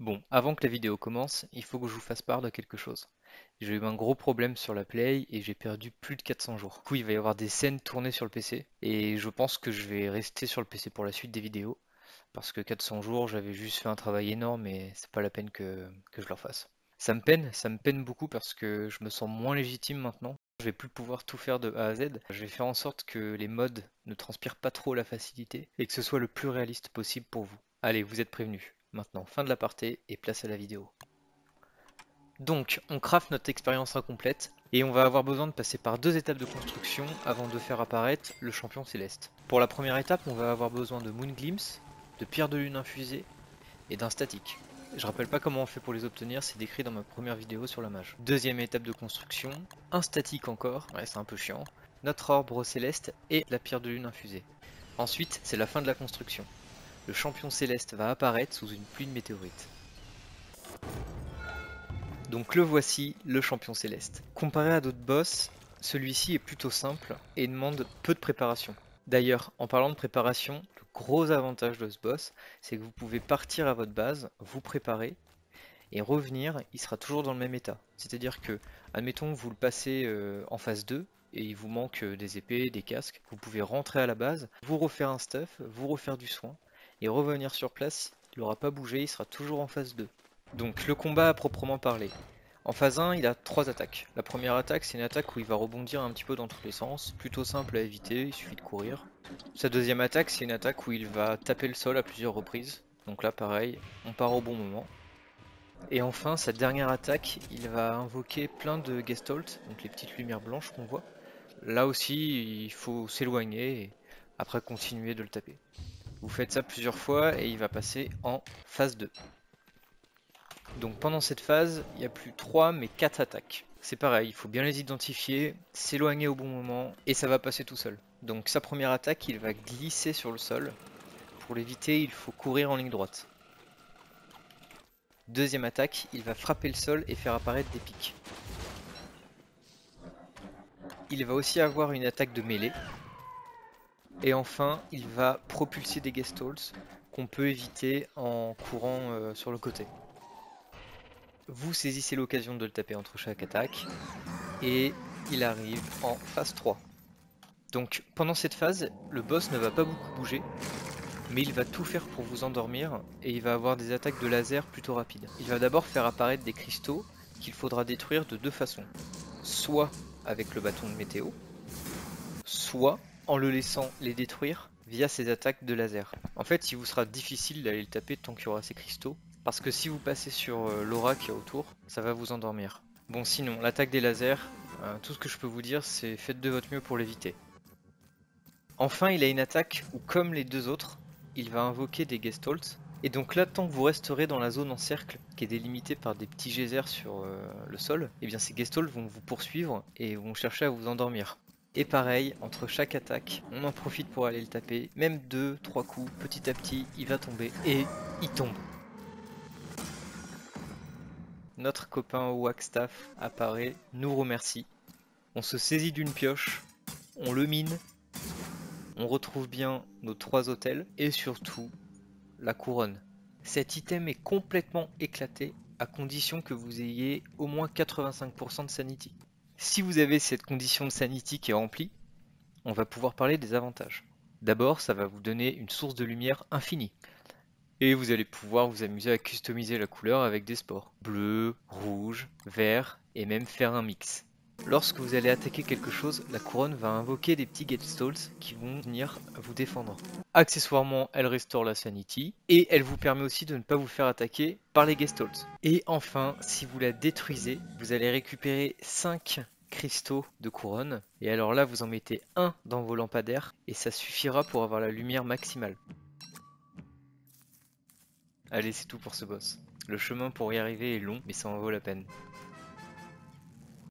Bon, avant que la vidéo commence, il faut que je vous fasse part de quelque chose. J'ai eu un gros problème sur la Play et j'ai perdu plus de 400 jours. Du coup, il va y avoir des scènes tournées sur le PC et je pense que je vais rester sur le PC pour la suite des vidéos parce que 400 jours, j'avais juste fait un travail énorme et c'est pas la peine que, je le fasse. Ça me peine, ça me peine beaucoup parce que je me sens moins légitime maintenant. Je vais plus pouvoir tout faire de A à Z. Je vais faire en sorte que les mods ne transpirent pas trop la facilité et que ce soit le plus réaliste possible pour vous. Allez, vous êtes prévenus. Maintenant, fin de l'aparté et place à la vidéo. Donc, on craft notre expérience incomplète et on va avoir besoin de passer par deux étapes de construction avant de faire apparaître le champion céleste. Pour la première étape, on va avoir besoin de Moon Glimpse, de pierre de lune infusée et d'un statique. Je rappelle pas comment on fait pour les obtenir, c'est décrit dans ma première vidéo sur la mage. Deuxième étape de construction, un statique encore, ouais c'est un peu chiant, notre orbre céleste et la pierre de lune infusée. Ensuite, c'est la fin de la construction le champion céleste va apparaître sous une pluie de météorites. Donc le voici, le champion céleste. Comparé à d'autres boss, celui-ci est plutôt simple et demande peu de préparation. D'ailleurs, en parlant de préparation, le gros avantage de ce boss, c'est que vous pouvez partir à votre base, vous préparer, et revenir, il sera toujours dans le même état. C'est-à-dire que, admettons, vous le passez euh, en phase 2, et il vous manque euh, des épées, des casques, vous pouvez rentrer à la base, vous refaire un stuff, vous refaire du soin, et revenir sur place, il n'aura pas bougé, il sera toujours en phase 2. Donc le combat à proprement parler. En phase 1, il a trois attaques. La première attaque, c'est une attaque où il va rebondir un petit peu dans tous les sens, plutôt simple à éviter, il suffit de courir. Sa deuxième attaque, c'est une attaque où il va taper le sol à plusieurs reprises. Donc là, pareil, on part au bon moment. Et enfin, sa dernière attaque, il va invoquer plein de Gestalt, donc les petites lumières blanches qu'on voit. Là aussi, il faut s'éloigner et après continuer de le taper. Vous faites ça plusieurs fois et il va passer en phase 2. Donc pendant cette phase, il n'y a plus 3 mais 4 attaques. C'est pareil, il faut bien les identifier, s'éloigner au bon moment et ça va passer tout seul. Donc sa première attaque, il va glisser sur le sol. Pour l'éviter, il faut courir en ligne droite. Deuxième attaque, il va frapper le sol et faire apparaître des pics. Il va aussi avoir une attaque de mêlée, et enfin, il va propulser des Gestals qu'on peut éviter en courant euh, sur le côté. Vous saisissez l'occasion de le taper entre chaque attaque et il arrive en phase 3. Donc pendant cette phase, le boss ne va pas beaucoup bouger, mais il va tout faire pour vous endormir et il va avoir des attaques de laser plutôt rapides. Il va d'abord faire apparaître des cristaux qu'il faudra détruire de deux façons. Soit avec le bâton de météo, soit en le laissant les détruire via ses attaques de laser. En fait, il vous sera difficile d'aller le taper tant qu'il y aura ces cristaux, parce que si vous passez sur euh, l'aura qui est autour, ça va vous endormir. Bon sinon, l'attaque des lasers, euh, tout ce que je peux vous dire, c'est faites de votre mieux pour l'éviter. Enfin, il a une attaque où, comme les deux autres, il va invoquer des Gestalt. Et donc là, tant que vous resterez dans la zone en cercle, qui est délimitée par des petits geysers sur euh, le sol, et eh bien ces Gestalt vont vous poursuivre et vont chercher à vous endormir. Et pareil, entre chaque attaque, on en profite pour aller le taper. Même deux, trois coups, petit à petit, il va tomber. Et il tombe. Notre copain Wagstaff apparaît, nous remercie. On se saisit d'une pioche, on le mine, on retrouve bien nos trois hôtels et surtout la couronne. Cet item est complètement éclaté à condition que vous ayez au moins 85% de sanity. Si vous avez cette condition de sanity qui est remplie, on va pouvoir parler des avantages. D'abord, ça va vous donner une source de lumière infinie. Et vous allez pouvoir vous amuser à customiser la couleur avec des sports. Bleu, rouge, vert et même faire un mix. Lorsque vous allez attaquer quelque chose, la couronne va invoquer des petits get stalls qui vont venir vous défendre. Accessoirement, elle restaure la sanity et elle vous permet aussi de ne pas vous faire attaquer par les get stalls. Et enfin, si vous la détruisez, vous allez récupérer 5 cristaux de couronne. Et alors là, vous en mettez un dans vos lampadaires et ça suffira pour avoir la lumière maximale. Allez, c'est tout pour ce boss. Le chemin pour y arriver est long, mais ça en vaut la peine.